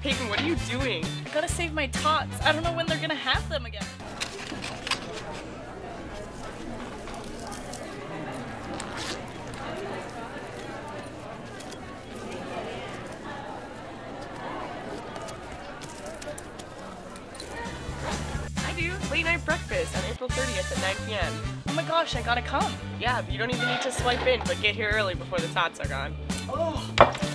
Peyton, what are you doing? I gotta save my tots. I don't know when they're gonna have them again. I do. Late night breakfast on April 30th at 9 p.m. Oh my gosh, I gotta come. Yeah, you don't even need to swipe in, but get here early before the tots are gone. Oh?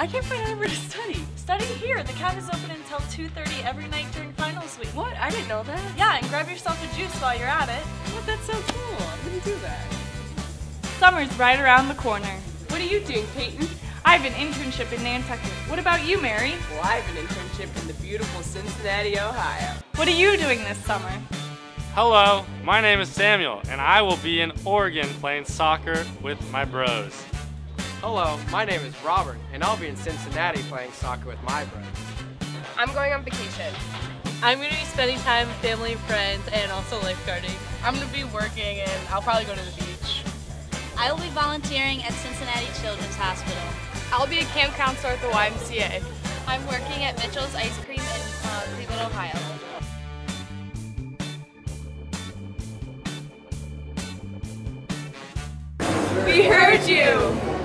I can't find anywhere to study. Study here. The cafe is open until 2.30 every night during finals week. What? I didn't know that. Yeah, and grab yourself a juice while you're at it. What? That's so cool. I didn't do that. Summer's right around the corner. What are you doing, Peyton? I have an internship in Nantucket. What about you, Mary? Well, I have an internship in the beautiful Cincinnati, Ohio. What are you doing this summer? Hello, my name is Samuel, and I will be in Oregon playing soccer with my bros. Hello, my name is Robert, and I'll be in Cincinnati playing soccer with my bros. I'm going on vacation. I'm going to be spending time with family and friends and also lifeguarding. I'm going to be working and I'll probably go to the beach. I will be volunteering at Cincinnati Children's Hospital. I'll be a camp counselor at the YMCA. I'm working at Mitchell's Ice Cream in uh, Cleveland, Ohio. We heard you!